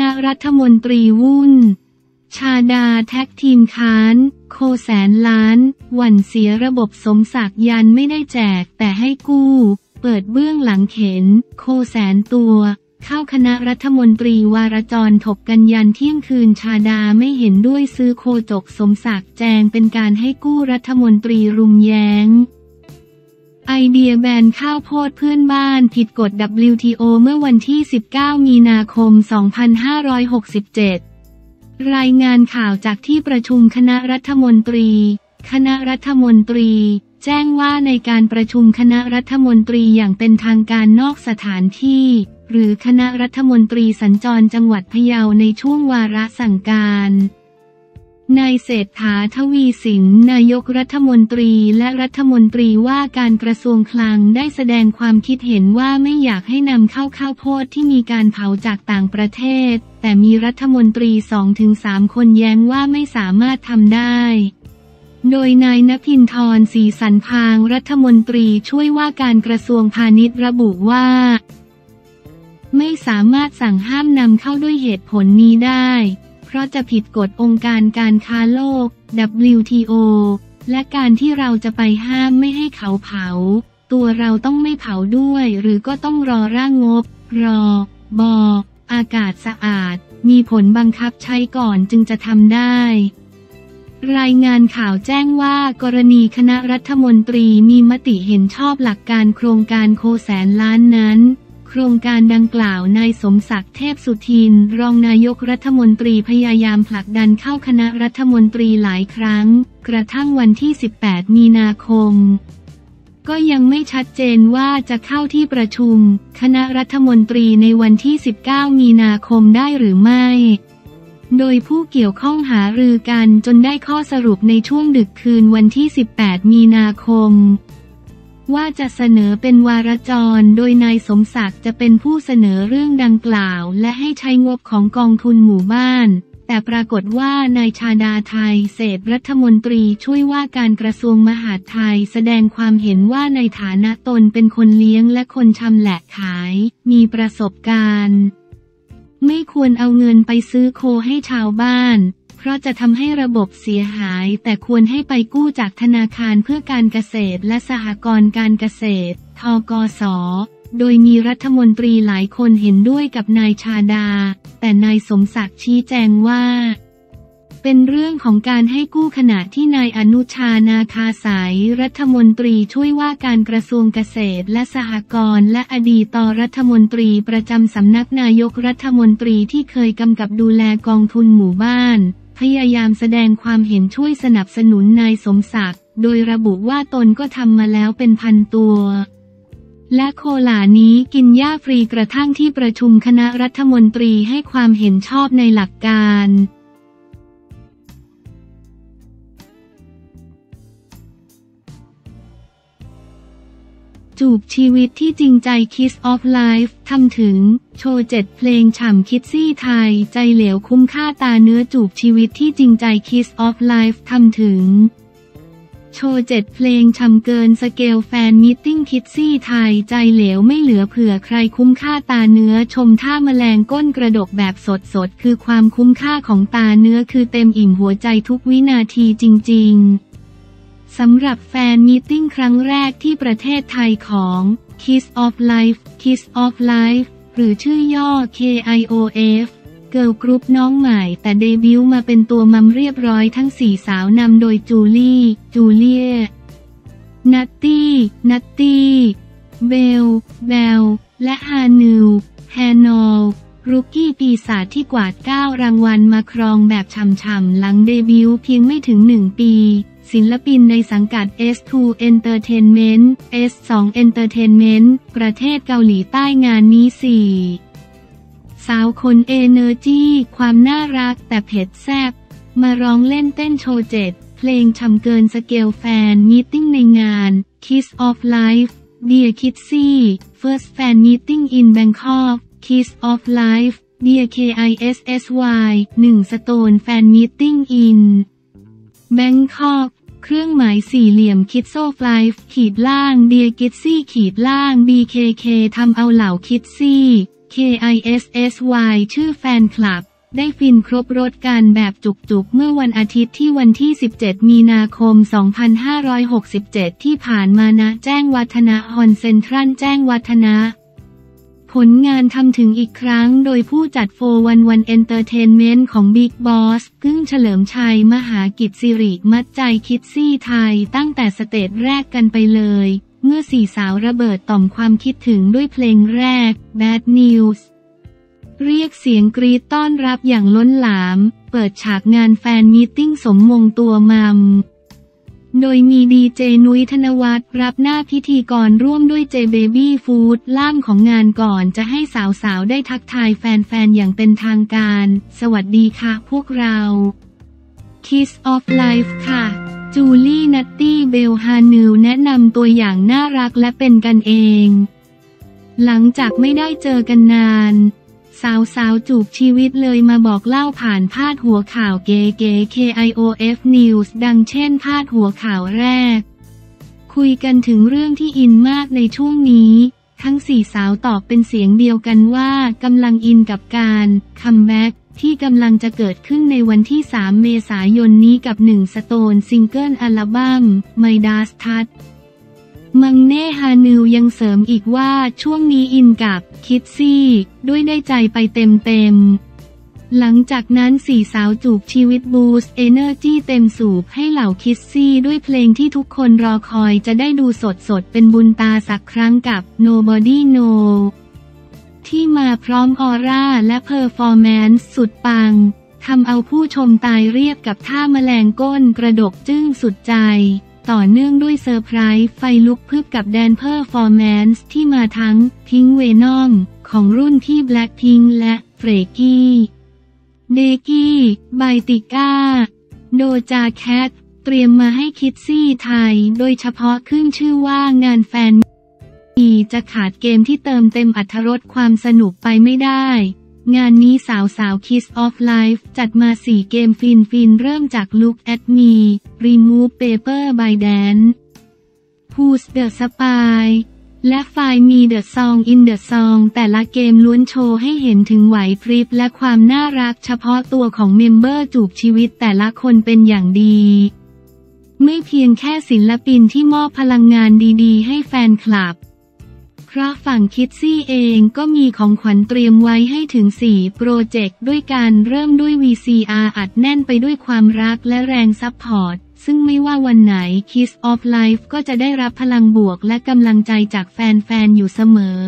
ณะรัฐมนตรีวุ่น ชาดาแท็กทีมค้าน โคแสนล้าน หวันเสียระบบสมศักดิ์ยันไม่ได้แจกแต่ให้กู้ เปิดเบื้องหลังเข็น โคแสนตัว เข้าคณะรัฐมนตรีวารจรถกกันยันเที่ยงคืนชาดาไม่เห็นด้วยซื้อโคจกสมศักดิ์แจงเป็นการให้กู้รัฐมนตรีรุมแย้ง ไอเดียแบนข้าวโพดเพื่อนบ้านผิดกฎ WTO เมื่อวันที่ 19 มีนาคม 2567 รายงานข่าวจากที่ประชุมคณะรัฐมนตรี คณะรัฐมนตรี แจ้งว่าในการประชุมคณะรัฐมนตรีอย่างเป็นทางการนอกสถานที่ หรือคณะรัฐมนตรีสัญจรจังหวัดพะเยาในช่วงวาระสั่งการ นายเศรษฐาทวีสิน นายกรัฐมนตรีและรัฐมนตรีว่าการกระทรวงคลังได้แสดงความคิดเห็นว่าไม่อยากให้นำเข้าข้าวโพดที่มีการเผาจากต่างประเทศ แต่มีรัฐมนตรี 2-3 คนแย้งว่าไม่สามารถทำได้โดยนายนพินทรศรีสันพางรัฐมนตรีช่วยว่าการกระทรวงพาณิชย์ระบุว่า ไม่สามารถสั่งห้ามนำเข้าด้วยเหตุผลนี้ได้ เพราะจะผิดกฎองค์การการค้าโลก WTO และการที่เราจะไปห้ามไม่ให้เขาเผา ตัวเราต้องไม่เผาด้วย หรือก็ต้องรอร่างงบ รอ บอ อากาศสะอาด มีผลบังคับใช้ก่อนจึงจะทำได้ รายงานข่าวแจ้งว่ากรณีคณะรัฐมนตรีมีมติเห็นชอบหลักการโครงการโคแสนล้านนั้น โครงการดังกล่าวนายสมศักดิ์เทพสุทิน รองนายกรัฐมนตรีพยายามผลักดันเข้าคณะรัฐมนตรีหลายครั้ง กระทั่งวันที่ 18 มีนาคม ก็ยังไม่ชัดเจนว่าจะเข้าที่ประชุม คณะรัฐมนตรีในวันที่ 19 มีนาคมได้หรือไม่ โดยผู้เกี่ยวข้องหารือกันจนได้ข้อสรุปในช่วงดึกคืนวันที่ 18 มีนาคม ว่าจะเสนอเป็นวาระจร โดยนายสมศักดิ์จะเป็นผู้เสนอเรื่องดังกล่าว และให้ใช้งบของกองทุนหมู่บ้าน แต่ปรากฏว่านายชาดาไทยเศษรัฐมนตรีช่วยว่าการกระทรวงมหาดไทยแสดงความเห็นว่าในฐานะตนเป็นคนเลี้ยงและคนชำแหละขาย มีประสบการณ์ ไม่ควรเอาเงินไปซื้อโคให้ชาวบ้าน เพราะจะทำให้ระบบเสียหาย แต่ควรให้ไปกู้จากธนาคารเพื่อการเกษตรและสหกรณ์การเกษตร ทกส โดยมีรัฐมนตรีหลายคนเห็นด้วยกับนายชาดา แต่นายสมศักดิ์ชี้แจงว่า เป็นเรื่องของการให้กู้ขณะที่นายอนุชานาคาสายรัฐมนตรีช่วยว่าการกระทรวงเกษตรและสหกรณ์และอดีตต่อรัฐมนตรีประจำสำนักนายกรัฐมนตรีที่เคยกำกับดูแลกองทุนหมู่บ้าน พยายามแสดงความเห็นช่วยสนับสนุนนายสมศักดิ์ โดยระบุว่าตนก็ทำมาแล้วเป็นพันตัว และโคหลานี้กินหญ้าฟรีกระทั่งที่ประชุมคณะรัฐมนตรีให้ความเห็นชอบในหลักการ จูบชีวิตที่จริงใจ Kiss of Life ทำถึง โชว์เจ็ดเพลงฉ่ำคิดซี่ไทย ใจเหลวคุ้มค่าตาเนื้อจูบชีวิตที่จริงใจ Kiss of Life ทำถึง โชว์เจ็ดเพลงฉ่ำเกินสเกลแฟนมีตติ้ง KISSY ไทย ใจเหลวไม่เหลือเผื่อใครคุ้มค่าตาเนื้อชมท่าแมลงก้นกระดกแบบสดๆคือความคุ้มค่าของตาเนื้อคือเต็มอิ่มหัวใจทุกวินาทีจริง ๆ สำหรับแฟนมีตติ้งครั้งแรกที่ประเทศไทยของ Kiss of Life Kiss of Life หรือชื่อย่อ KIOF เกิร์ลกรุ๊ปน้องใหม่แต่เดบิวต์มาเป็นตัวมัมเรียบร้อยทั้งสี่สาวนำโดยจูลี่ จูเลีย นัตตี้ นัตตี้ เบล เบล และฮานึล ฮานึล rookie ปีศาจที่กวาด 9 รางวัลมาครองแบบฉ่ำๆหลังเดบิวต์เพียงไม่ถึง 1 ปี ศิลปินในสังกัด S2 Entertainment S2 Entertainment ประเทศเกาหลีใต้งานนี้ 4 สาวขน energy ความน่ารักแต่เผ็ดแซบมาร้องเล่นเต้นโชว์เจ็ดเพลงฉ่ำเกินสเกลแฟนมีติ้งในงาน Kiss of Life Dear KISSY First Fan Meeting in Bangkok Kiss of Life Dear KISSY 1st Fan Meeting in Bangkok เครื่องหมายสี่เหลี่ยม KissOfLife ขีดล่าง Dear KISSY ขีดล่าง BKK ทำเอาเหล่าคิดซี่ KISSY ชื่อแฟนคลับ ได้ฟินครบรสกันแบบจุกๆ เมื่อวันอาทิตย์ที่วันที่ 17 มีนาคม 2567 ที่ผ่านมาณ แจ้งวัฒนะฮอลล์ เซ็นทรัลแจ้งวัฒนะ ผลงานทำถึงอีกครั้งโดยผู้จัด Four One One Entertainment ของ Big Boss กึ้งเฉลิมชัย มหากิจสิริ มัดใจ KISSY ไทยตั้งแต่สเตจแรกกันไปเลย เมื่อสี่สาวระเบิดต่อมความคิดถึงด้วยเพลงแรก Bad News เรียกเสียงกรี๊ดต้อนรับอย่างล้นหลาม เปิดฉากงานแฟนมีตติ้งสมมงตัวมัม โดยมีดีเจนุ้ยธนวัฒน์รับหน้าพิธีกรร่วมด้วยเจเบบี้ฟู้ดล่ามของงานก่อนจะให้สาวๆ ได้ทักทายแฟนๆ อย่างเป็นทางการ สวัสดีค่ะพวกเรา Kiss of Life ค่ะ จูลี่นัตตี้เบลฮานึลแนะนำตัวอย่างน่ารักและเป็นกันเอง หลังจากไม่ได้เจอกันนาน สาวสาวจูบชีวิตเลยมาบอกเล่าผ่านพาดหัวข่าวเก๋เก๋ KIOF News ดังเช่นพาดหัวข่าวแรก คุยกันถึงเรื่องที่อินมากในช่วงนี้ ทั้งสี่สาวตอบเป็นเสียงเดียวกันว่ากำลังอินกับการคัมแบ็กที่กำลังจะเกิดขึ้นในวันที่ 3 เมษายนนี้กับ1st single album Midas Touch มักเน่ฮานึลยังเสริมอีกว่าช่วงนี้อินกับ KISSY ด้วยได้ใจไปเต็มเต็มๆหลังจากนั้นสี่สาวจูบชีวิต boost energy เต็มสูบให้เหล่า KISSY ด้วยเพลงที่ทุกคนรอคอยจะได้ดูสดสดๆเป็นบุญตาสักครั้งกับ Nobody Knows ที่มาพร้อมออร่าและ performance สุดปังทำเอาผู้ชมตายเรียบกับท่าแมลงก้นกระดกจึ้งสุดใจ ต่อเนื่องด้วยเซอร์ไพรส์ไฟลุกพึบกับ dance performance ที่มาทั้ง Pink Venom ของรุ่นพี่แบล็คพิงและ Freaky Deaky by Tyga Doja Cat เตรียมมาให้ KISSY ไทย โดยเฉพาะขึ้นชื่อว่างาน fan meet จะขาดเกมที่เติมเต็มอรรถรสความสนุกไปไม่ได้ งานนี้สาวสาว Kiss of Life จัดมา 4 เกมฟินฟินเริ่มจาก Look at Me Remove Paper by Dance Who's the Spy และ Find Me the Song in the Song แต่ละเกมล้วนโชว์ให้เห็นถึงไหวพริบและความน่ารักเฉพาะตัวของ member จูบชีวิตแต่ละคนเป็นอย่างดี ไม่เพียงแค่ศิลปินที่มอบพลังงานดีๆ ให้แฟนคลับ เพราะฝั่ง KISSY เองก็มีของขวัญเตรียมไว้ให้ถึง 4 โปรเจกต์ด้วยการเริ่มด้วย VCR อัดแน่นไปด้วยความรักและแรง support ซึ่งไม่ว่าวันไหน Kiss of Life ก็จะได้รับพลังบวกและกำลังใจจากแฟน ๆ อยู่เสมอ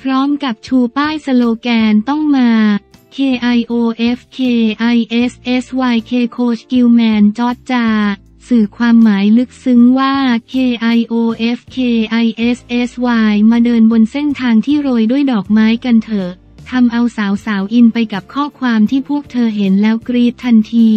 พร้อมกับชูป้ายสโลแกนต้องมา KIOF KISSY K Coach Gilman จอดจา สื่อความหมายลึกซึ้งว่า KIOF KISSY มาเดินบนเส้นทางที่โรยด้วยดอกไม้กันเถอะทำเอาสาวๆอินไปกับข้อความที่พวกเธอเห็นแล้วกรีดทันที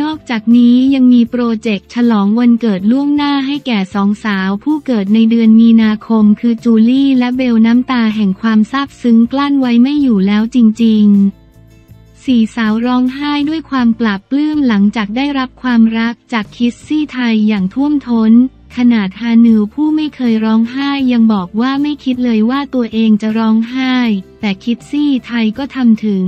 นอกจากนี้ยังมีโปรเจกต์ฉลองวันเกิดล่วงหน้าให้แก่สองสาวผู้เกิดในเดือนมีนาคมคือจูลี่และเบลน้ำตาแห่งความซาบซึ้งกลั้นไว้ไม่อยู่แล้วจริง ๆ สี่สาวร้องไห้ด้วยความปลาบปลื้มหลังจากได้รับความรักจากคิสซี่ไทยอย่างท่วมท้น ขนาดฮานิวผู้ไม่เคยร้องไห้ยังบอกว่าไม่คิดเลยว่าตัวเองจะร้องไห้ แต่คิดซี่ไทยก็ทำถึง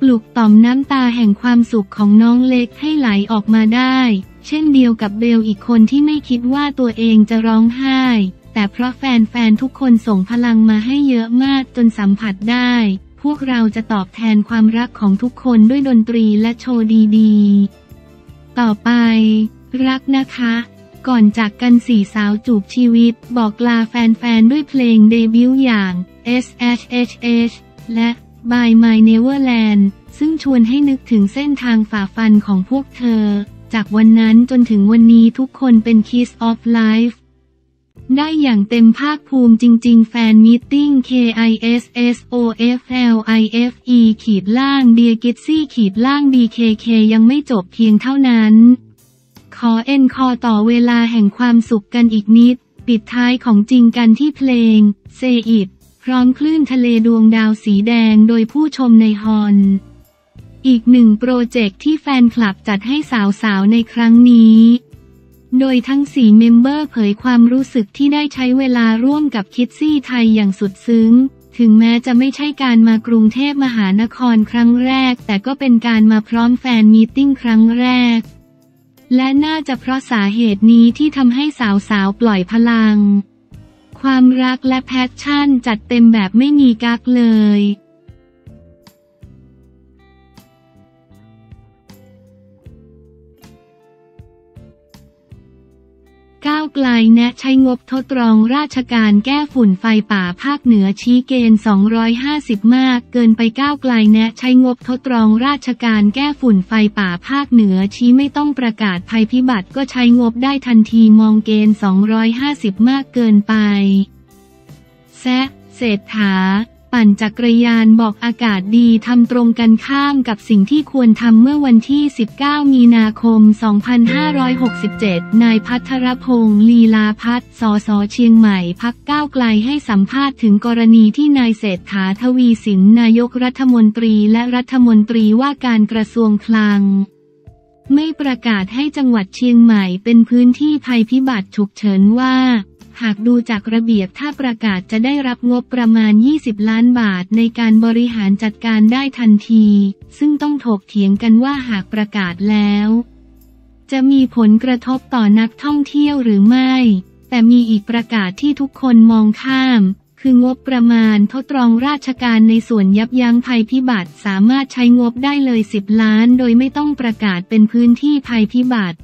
ปลุกต่อมน้ำตาแห่งความสุขของน้องเล็กให้ไหลออกมาได้ เช่นเดียวกับเบลอีกคนที่ไม่คิดว่าตัวเองจะร้องไห้ แต่เพราะแฟนๆทุกคนส่งพลังมาให้เยอะมากจนสัมผัสได้ พวกเราจะตอบแทนความรักของทุกคนด้วยดนตรีและโชว์ดีๆ ต่อไป รักนะคะ ก่อนจากกันสี่สาวจูบชีวิต บอกลาแฟนๆ ด้วยเพลงเดบิวต์อย่าง S H H H และ By My Neverland ซึ่งชวนให้นึกถึงเส้นทางฝ่าฟันของพวกเธอ จากวันนั้นจนถึงวันนี้ทุกคนเป็น Kiss of Life ได้อย่างเต็มภาคภูมิจริง ๆ แฟนมีตติ้ง KISSOFLIFE ขีดล่าง Dear KISSY ขีดล่าง BKK ยังไม่จบเพียงเท่านั้น ขอ encore ต่อเวลาแห่งความสุขกันอีกนิด ปิดท้ายของจริงกันที่เพลง Says It พร้อมคลื่นทะเลดวงดาวสีแดงโดยผู้ชมในฮอน อีกหนึ่งโปรเจกต์ที่แฟนคลับจัดให้สาวๆในครั้งนี้ โดยทั้งสี่ member เผยความรู้สึกที่ได้ใช้เวลาร่วมกับ KISSY ไทยอย่างสุดซึ้ง ถึงแม้จะไม่ใช่การมากรุงเทพมหานครครั้งแรก แต่ก็เป็นการมาพร้อม fan meeting ครั้งแรก และน่าจะเพราะสาเหตุนี้ที่ทำให้สาวๆ ปล่อยพลัง ความรักและ passion จัดเต็มแบบไม่มีกักเลยาวไกลแนะใช้งบทดลองราชการแก้ฝุ่นไฟป่าภาคเหนือชี้เกณฑ์ 250 มาก เกินไปก้าวไกลแนะใช้งบทดลองราชการแก้ฝุ่นไฟป่าภาคเหนือชี้ไม่ต้องประกาศภัยพิบัติก็ใช้งบได้ทันทีมองเกณฑ์ 250 มากเกินไป แซะเศรษฐา ปั่นจักรยานบอกอากาศดีทำตรงกันข้ามกับสิ่งที่ควรทำเมื่อวันที่ 19 มีนาคม 2567 นายพัทรพงศ์ลีลาพัฒสสเชียงใหม่พักก้าวไกลให้สัมภาษณ์ถึงกรณีที่นายเศรษฐาทวีสินนายกรัฐมนตรีและรัฐมนตรีว่าการกระทรวงคลังไม่ประกาศให้จังหวัดเชียงใหม่เป็นพื้นที่ภัยพิบัติฉุกเฉินว่า หากดูจากระเบียบถ้าประกาศจะได้รับงบประมาณ 20 ล้านบาทในการบริหารจัดการได้ทันที ซึ่งต้องถกเถียงกันว่าหากประกาศแล้ว จะมีผลกระทบต่อนักท่องเที่ยวหรือไม่ แต่มีอีกประกาศที่ทุกคนมองข้าม คืองบประมาณทดลองราชการในส่วนยับยั้งภัยพิบัติสามารถใช้งบได้เลย 10 ล้าน โดยไม่ต้องประกาศเป็นพื้นที่ภัยพิบัติ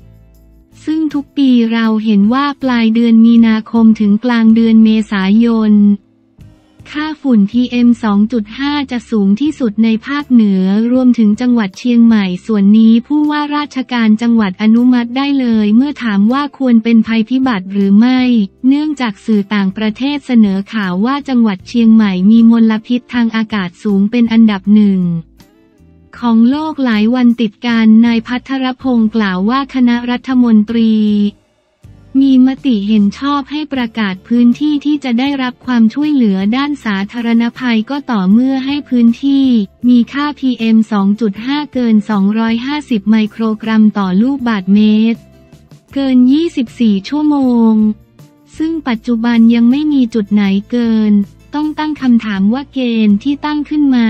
ซึ่งทุกปีเราเห็นว่าปลายเดือนมีนาคมถึงกลางเดือนเมษายน ค่าฝุ่น PM 2.5 จะสูงที่สุดในภาคเหนือรวมถึงจังหวัดเชียงใหม่ส่วนนี้ผู้ว่าราชการจังหวัดอนุมัติได้เลย เมื่อถามว่าควรเป็นภัยพิบัติหรือไม่ เนื่องจากสื่อต่างประเทศเสนอข่าวว่าจังหวัดเชียงใหม่มีมลพิษทางอากาศสูงเป็นอันดับหนึ่ง ของโลกหลายวันติดกันนายพัทรพงศ์กล่าวว่าคณะรัฐมนตรี มีมติเห็นชอบให้ประกาศพื้นที่ที่จะได้รับความช่วยเหลือด้านสาธารณภัยก็ต่อเมื่อให้พื้นที่ มีค่า PM 2.5 เกิน 250 ไมโครกรัมต่อลูกบาทเมตร เกิน 24 ชั่วโมง ซึ่งปัจจุบันยังไม่มีจุดไหนเกิน ต้องตั้งคำถามว่าเกณฑ์ที่ตั้งขึ้นมา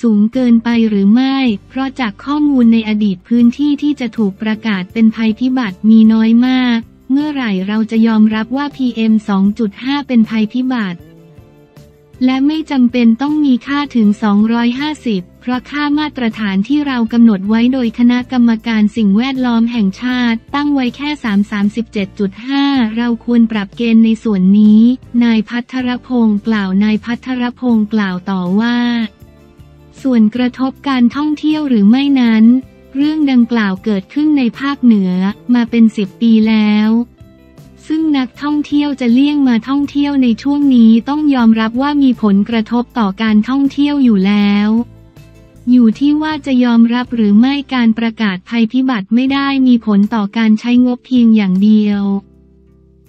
สูงเกินไปหรือไม่ เพราะจากข้อมูลในอดีตพื้นที่ที่จะถูกประกาศเป็นภัยพิบัติมีน้อยมาก เมื่อไหร่เราจะยอมรับว่า PM 2.5 เป็นภัยพิบัติ และไม่จำเป็นต้องมีค่าถึง 250 เพราะค่ามาตรฐานที่เรากำหนดไว้โดยคณะกรรมการสิ่งแวดล้อมแห่งชาติ ตั้งไว้แค่ 337.5 เราควรปรับเกณฑ์ในส่วนนี้ นายพัทรพงศ์กล่าวนายพัทรพงศ์กล่าวต่อว่า ส่วนกระทบการท่องเที่ยวหรือไม่นั้น เรื่องดังกล่าวเกิดขึ้นในภาคเหนือมาเป็นสิบปีแล้ว ซึ่งนักท่องเที่ยวจะเลี่ยงมาท่องเที่ยวในช่วงนี้ต้องยอมรับว่ามีผลกระทบต่อการท่องเที่ยวอยู่แล้ว อยู่ที่ว่าจะยอมรับหรือไม่การประกาศภัยพิบัติไม่ได้มีผลต่อการใช้งบเพียงอย่างเดียว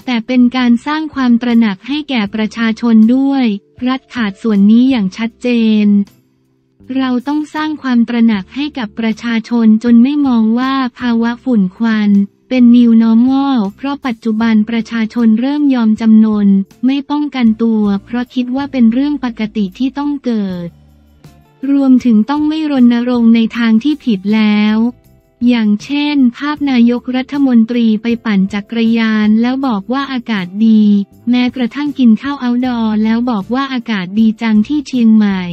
แต่เป็นการสร้างความตระหนักให้แก่ประชาชนด้วย รัฐขาดส่วนนี้อย่างชัดเจน เราต้องสร้างความตระหนักให้กับประชาชนจนไม่มองว่าภาวะฝุ่นควันเป็น new normal เพราะปัจจุบันประชาชนเริ่มยอมจำนน ไม่ป้องกันตัว เพราะคิดว่าเป็นเรื่องปกติที่ต้องเกิด รวมถึงต้องไม่รณรงค์ในทางที่ผิดแล้ว อย่างเช่น ภาพนายกรัฐมนตรีไปปั่นจักรยานแล้วบอกว่าอากาศดี แม้กระทั่งกินข้าวเอาดอแล้วบอกว่าอากาศดีจังที่เชียงใหม่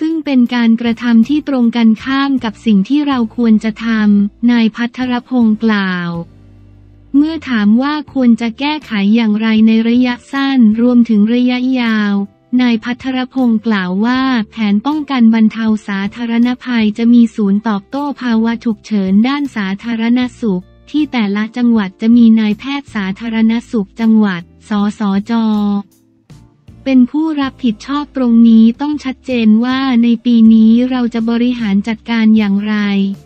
ซึ่งเป็นการกระทำที่ตรงกันข้ามกับสิ่งที่เราควรจะทำ นายพัทรพงศ์กล่าว เมื่อถามว่าควรจะแก้ไขอย่างไรในระยะสั้นรวมถึงระยะยาว นายพัทรพงศ์กล่าวว่า แผนป้องกันบรรเทาสาธารณภัยจะมีศูนย์ตอบโต้ภาวะฉุกเฉินด้านสาธารณสุข ที่แต่ละจังหวัดจะมีนายแพทย์สาธารณสุขจังหวัด สสจ เป็นผู้รับผิดชอบตรงนี้ต้องชัดเจนว่าในปีนี้เราจะบริหารจัดการอย่างไร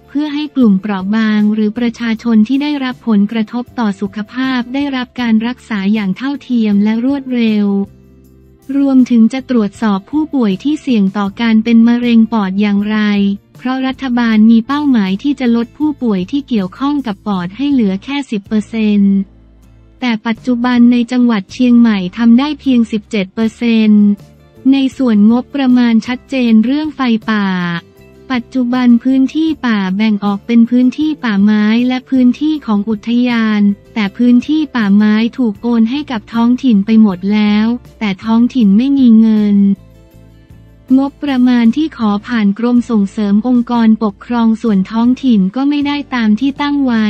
เพื่อให้กลุ่มเปราะบางหรือประชาชนที่ได้รับผลกระทบต่อสุขภาพได้รับการรักษาอย่างเท่าเทียมและรวดเร็ว รวมถึงจะตรวจสอบผู้ป่วยที่เสี่ยงต่อการเป็นมะเร็งปอดอย่างไร เพราะรัฐบาลมีเป้าหมายที่จะลดผู้ป่วยที่เกี่ยวข้องกับปอดให้เหลือแค่ 10% แต่ปัจจุบันในจังหวัดเชียงใหม่ทำได้เพียง 17%ในส่วนงบประมาณชัดเจนเรื่องไฟป่า ปัจจุบันพื้นที่ป่าแบ่งออกเป็นพื้นที่ป่าไม้และพื้นที่ของอุทยาน แต่พื้นที่ป่าไม้ถูกโอนให้กับท้องถิ่นไปหมดแล้ว แต่ท้องถิ่นไม่มีเงิน งบประมาณที่ขอผ่านกรมส่งเสริมองค์กรปกครองส่วนท้องถิ่นก็ไม่ได้ตามที่ตั้งไว้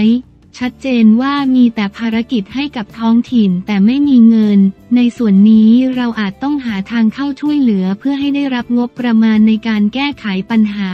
ชัดเจนว่ามีแต่ภารกิจให้กับท้องถิ่นแต่ไม่มีเงิน ในส่วนนี้เราอาจต้องหาทางเข้าช่วยเหลือเพื่อให้ได้รับงบประมาณในการแก้ไขปัญหา